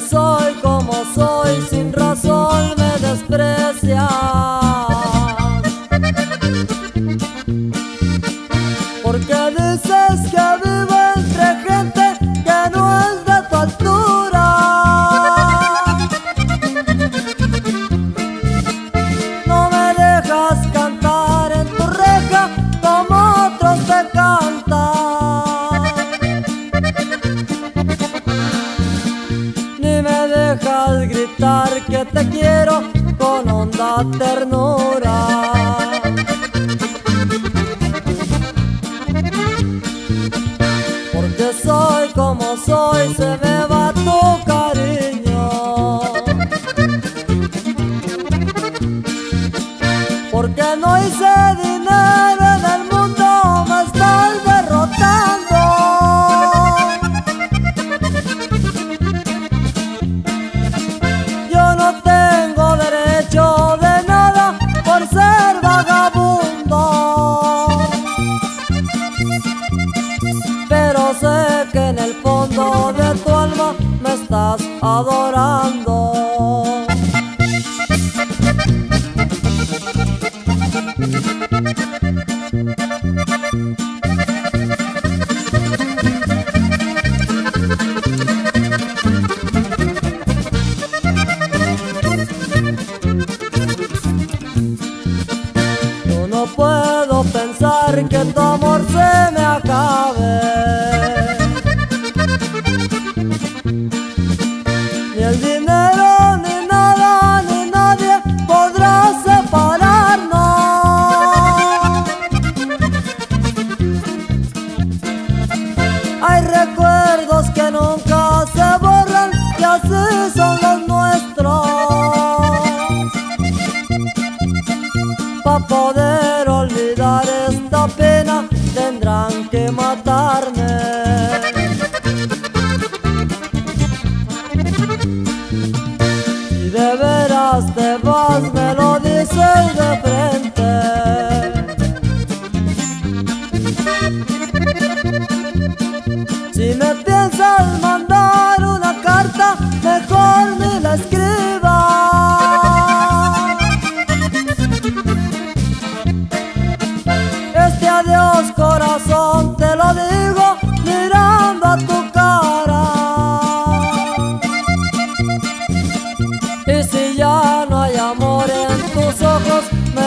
sol con dejas gritar que te quiero con honda ternura. Porque soy como soy, se me va tu cariño. Porque no hice dinero estás adorando. Yo no puedo pensar que tu amor se Para poder olvidar esta pena tendrán que matarme. Si de veras te vas me lo dices de frente. Si me piensas mandar una carta, mejor ni My.